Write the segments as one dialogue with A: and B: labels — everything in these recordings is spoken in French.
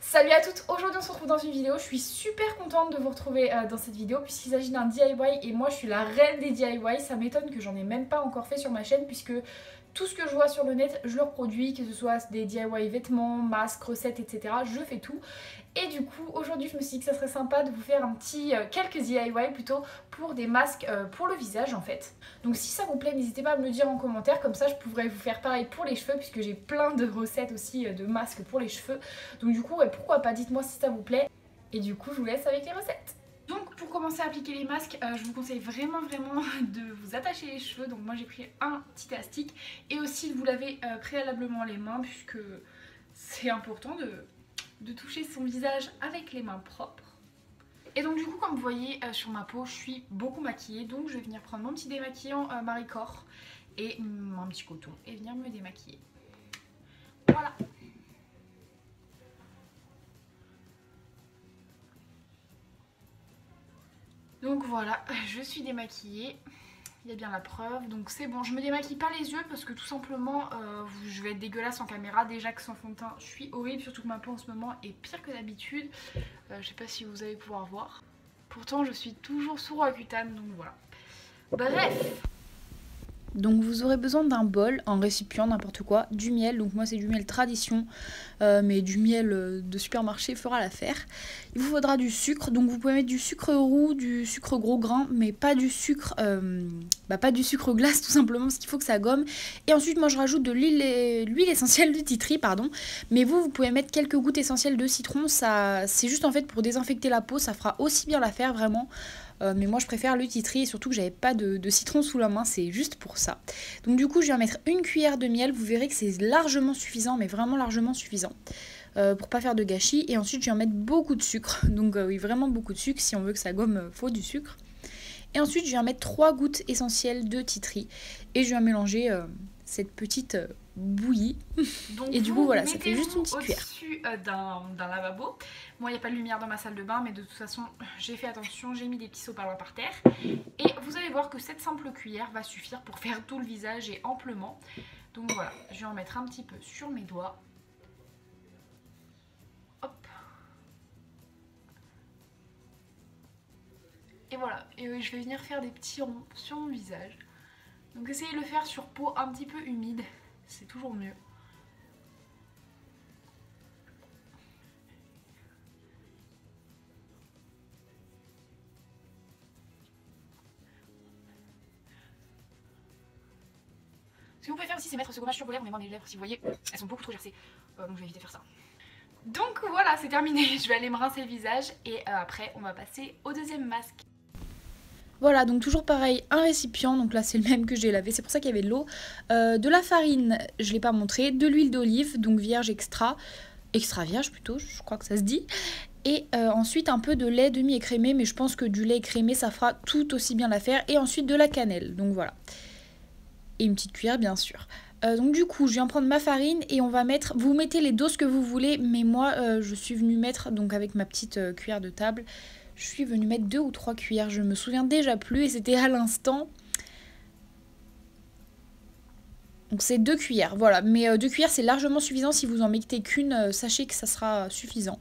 A: Salut à toutes, aujourd'hui on se retrouve dans une vidéo, je suis super contente de vous retrouver euh, dans cette vidéo puisqu'il s'agit d'un DIY et moi je suis la reine des DIY, ça m'étonne que j'en ai même pas encore fait sur ma chaîne puisque tout ce que je vois sur le net, je le reproduis, que ce soit des DIY vêtements, masques, recettes, etc. Je fais tout. Et du coup, aujourd'hui, je me suis dit que ça serait sympa de vous faire un petit, euh, quelques DIY plutôt, pour des masques euh, pour le visage en fait. Donc si ça vous plaît, n'hésitez pas à me le dire en commentaire, comme ça je pourrais vous faire pareil pour les cheveux, puisque j'ai plein de recettes aussi euh, de masques pour les cheveux. Donc du coup, pourquoi pas, dites-moi si ça vous plaît. Et du coup, je vous laisse avec les recettes. Commencer à appliquer les masques, je vous conseille vraiment vraiment de vous attacher les cheveux. Donc moi j'ai pris un petit élastique et aussi de vous laver préalablement les mains puisque c'est important de de toucher son visage avec les mains propres. Et donc du coup comme vous voyez euh, sur ma peau je suis beaucoup maquillée donc je vais venir prendre mon petit démaquillant euh, Marie Corps et mon petit coton et venir me démaquiller. Voilà. Voilà, je suis démaquillée il y a bien la preuve. Donc c'est bon, je me démaquille pas les yeux parce que tout simplement euh, je vais être dégueulasse en caméra. Déjà que sans fond de teint, je suis horrible, surtout que ma peau en ce moment est pire que d'habitude. Euh, je sais pas si vous allez pouvoir voir. Pourtant je suis toujours sous Accutane, donc voilà. Bref
B: donc vous aurez besoin d'un bol, un récipient, n'importe quoi, du miel, donc moi c'est du miel tradition, euh, mais du miel euh, de supermarché fera l'affaire. Il vous faudra du sucre, donc vous pouvez mettre du sucre roux, du sucre gros grain, mais pas du sucre, euh, bah pas du sucre glace tout simplement parce qu'il faut que ça gomme. Et ensuite moi je rajoute de l'huile essentielle de titri, pardon, mais vous vous pouvez mettre quelques gouttes essentielles de citron, ça c'est juste en fait pour désinfecter la peau, ça fera aussi bien l'affaire vraiment. Euh, mais moi je préfère le titri et surtout que j'avais pas de, citron sous la main, c'est juste pour ça. Donc du coup je vais mettre une cuillère de miel, vous verrez que c'est largement suffisant, mais vraiment largement suffisant. Euh, pour pas faire de gâchis et ensuite je vais en mettre beaucoup de sucre donc euh, oui vraiment beaucoup de sucre si on veut que ça gomme faut du sucre et ensuite je vais en mettre 3 gouttes essentielles de titri et je vais mélanger cette petite bouillie.
A: et du coup voilà, ça fait juste une petite cuillère. au-dessus euh, d'un lavabo. Moi il n'y a pas de lumière dans ma salle de bain mais de toute façon j'ai fait attention, j'ai mis des petits sopalins par terre. Et vous allez voir que cette simple cuillère va suffire pour faire tout le visage et amplement. Donc voilà, je vais en mettre un petit peu sur mes doigts. Hop. Et voilà, et euh, je vais venir faire des petits ronds sur mon visage. Donc essayez de le faire sur peau un petit peu humide, c'est toujours mieux. Ce vous pouvez faire aussi, c'est mettre ce gommage sur vos lèvres, mais moi mes lèvres, si vous voyez, elles sont beaucoup trop gercées. Euh, donc je vais éviter de faire ça. Donc voilà, c'est terminé. Je vais aller me rincer le visage et euh, après, on va passer au deuxième masque.
B: Voilà, donc toujours pareil, un récipient, donc là c'est le même que j'ai lavé, c'est pour ça qu'il y avait de l'eau. Euh, de la farine, je ne l'ai pas montré, de l'huile d'olive, donc vierge extra, extra vierge plutôt, je crois que ça se dit. Et euh, ensuite un peu de lait demi-écrémé, mais je pense que du lait écrémé ça fera tout aussi bien l'affaire. Et ensuite de la cannelle, donc voilà. Et une petite cuillère bien sûr. Euh, donc du coup, je viens prendre ma farine et on va mettre, vous mettez les doses que vous voulez, mais moi je suis venue mettre, donc avec ma petite cuillère de table, je suis venue mettre deux ou trois cuillères, je me souviens déjà plus et c'était à l'instant. Donc c'est deux cuillères, voilà. Mais euh, deux cuillères c'est largement suffisant. Si vous en mettez qu'une, euh, sachez que ça sera suffisant.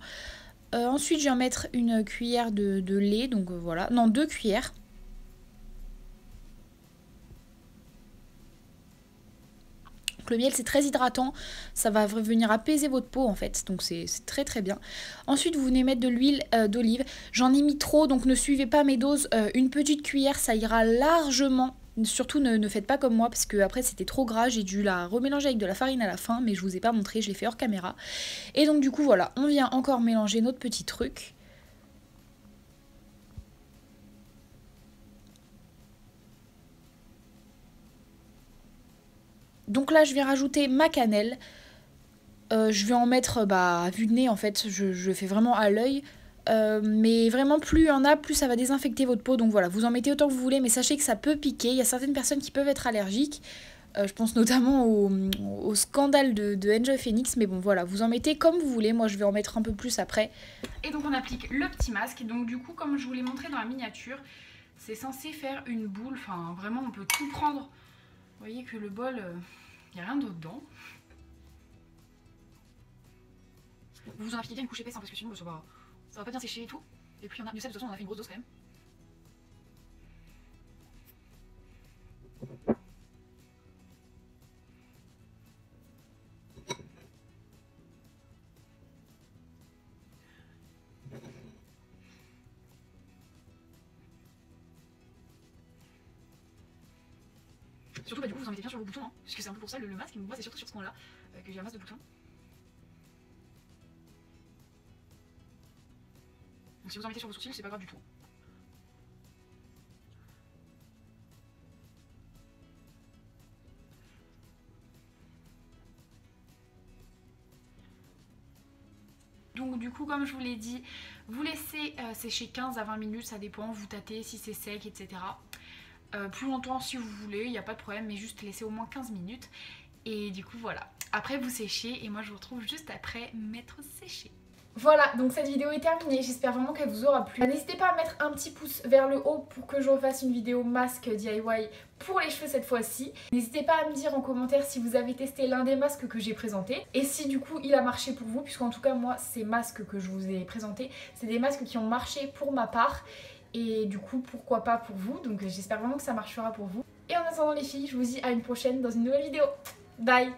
B: Euh, ensuite je vais en mettre une cuillère de, de lait, donc voilà. Non, deux cuillères. Le miel c'est très hydratant, ça va venir apaiser votre peau en fait, donc c'est très très bien. Ensuite vous venez mettre de l'huile euh, d'olive, j'en ai mis trop donc ne suivez pas mes doses, euh, une petite cuillère ça ira largement. Surtout ne, faites pas comme moi parce que après c'était trop gras, j'ai dû la remélanger avec de la farine à la fin mais je vous ai pas montré, je l'ai fait hors caméra. Et donc du coup voilà, on vient encore mélanger notre petit truc. Donc là, je vais rajouter ma cannelle. Euh, je vais en mettre bah, à vue de nez, en fait, je, fais vraiment à l'œil. Euh, mais vraiment, plus il y en a, plus ça va désinfecter votre peau. Donc voilà, vous en mettez autant que vous voulez, mais sachez que ça peut piquer. Il y a certaines personnes qui peuvent être allergiques. Euh, je pense notamment au, scandale de, de, Phoenix. Mais bon, voilà, vous en mettez comme vous voulez. Moi, je vais en mettre un peu plus après.
A: Et donc, on applique le petit masque. Donc, du coup, comme je vous l'ai montré dans la miniature, c'est censé faire une boule. Enfin, vraiment, on peut tout prendre. Vous voyez que le bol... Il n'y a rien d'autre dedans. Vous en appliquez bien une couche épaisse parce que sinon ça va, ça va pas bien sécher et tout. Et puis on a, de toute façon on a fait une grosse dose quand même. Surtout bah du coup vous en mettez bien sur vos boutons, hein, parce que c'est un peu pour ça le, masque, moi c'est surtout sur ce point là euh, que j'ai un masque de boutons. Donc si vous en mettez sur vos sourcils, c'est pas grave du tout. Donc du coup comme je vous l'ai dit, vous laissez euh, sécher 15 à 20 minutes, ça dépend, vous tâtez si c'est sec, etc. Euh, plus longtemps si vous voulez, il n'y a pas de problème, mais juste laisser au moins 15 minutes. Et du coup voilà, après vous séchez et moi je vous retrouve juste après m'être séché.
B: Voilà, donc cette vidéo est terminée, j'espère vraiment qu'elle vous aura plu. N'hésitez pas à mettre un petit pouce vers le haut pour que je refasse une vidéo masque DIY pour les cheveux cette fois-ci. N'hésitez pas à me dire en commentaire si vous avez testé l'un des masques que j'ai présenté et si du coup il a marché pour vous, puisqu'en tout cas moi ces masques que je vous ai présentés, c'est des masques qui ont marché pour ma part et du coup pourquoi pas pour vous, donc j'espère vraiment que ça marchera pour vous. Et en attendant les filles, je vous dis à une prochaine dans une nouvelle vidéo. Bye